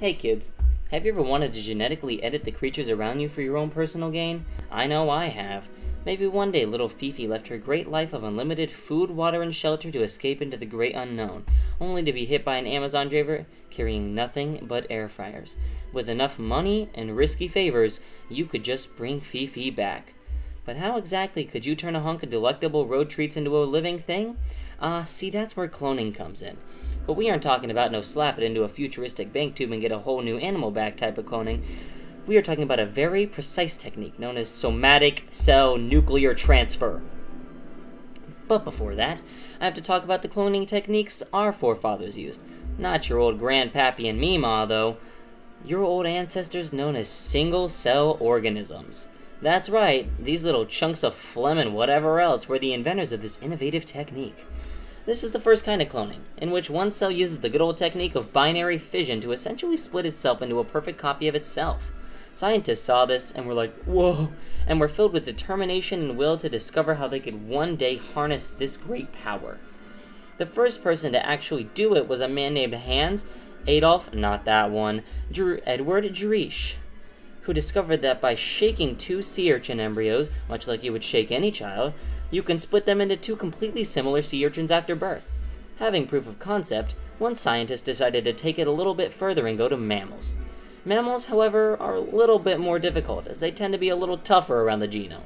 Hey kids, have you ever wanted to genetically edit the creatures around you for your own personal gain? I know I have. Maybe one day little Fifi left her great life of unlimited food, water, and shelter to escape into the great unknown, only to be hit by an Amazon driver carrying nothing but air fryers. With enough money and risky favors, you could just bring Fifi back. But how exactly could you turn a hunk of delectable road treats into a living thing? Ah, uh, see, that's where cloning comes in. But we aren't talking about no slap it into a futuristic bank tube and get a whole new animal back type of cloning. We are talking about a very precise technique known as somatic cell nuclear transfer. But before that, I have to talk about the cloning techniques our forefathers used. Not your old grandpappy and Meemaw, though. Your old ancestors known as single cell organisms. That's right, these little chunks of phlegm and whatever else were the inventors of this innovative technique. This is the first kind of cloning, in which one cell uses the good old technique of binary fission to essentially split itself into a perfect copy of itself. Scientists saw this and were like, whoa, and were filled with determination and will to discover how they could one day harness this great power. The first person to actually do it was a man named Hans Adolf, not that one, Drew, Edward Driesch, who discovered that by shaking two sea urchin embryos, much like you would shake any child, you can split them into two completely similar sea urchins after birth. Having proof of concept, one scientist decided to take it a little bit further and go to mammals. Mammals, however, are a little bit more difficult, as they tend to be a little tougher around the genome.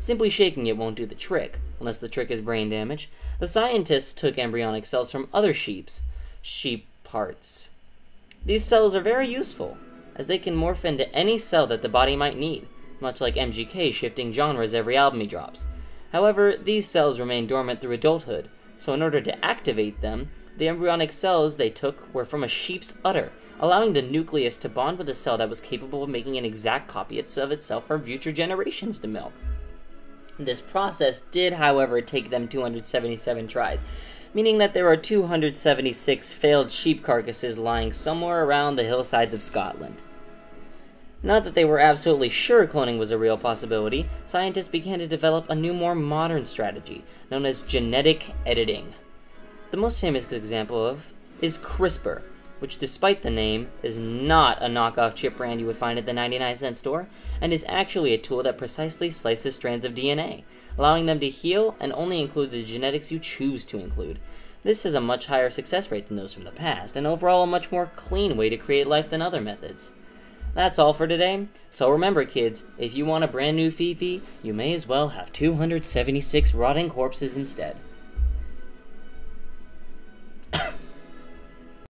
Simply shaking it won't do the trick, unless the trick is brain damage. The scientists took embryonic cells from other sheep's sheep parts. These cells are very useful, as they can morph into any cell that the body might need, much like MGK shifting genres every album he drops. However, these cells remain dormant through adulthood, so in order to activate them, the embryonic cells they took were from a sheep's udder, allowing the nucleus to bond with a cell that was capable of making an exact copy of itself for future generations to milk. This process did, however, take them 277 tries, meaning that there are 276 failed sheep carcasses lying somewhere around the hillsides of Scotland. Not that they were absolutely sure cloning was a real possibility, scientists began to develop a new, more modern strategy, known as genetic editing. The most famous example of is CRISPR, which despite the name, is not a knockoff chip brand you would find at the 99 cent store, and is actually a tool that precisely slices strands of DNA, allowing them to heal and only include the genetics you choose to include. This is a much higher success rate than those from the past, and overall a much more clean way to create life than other methods. That's all for today. So remember, kids, if you want a brand new Fifi, you may as well have 276 rotting corpses instead.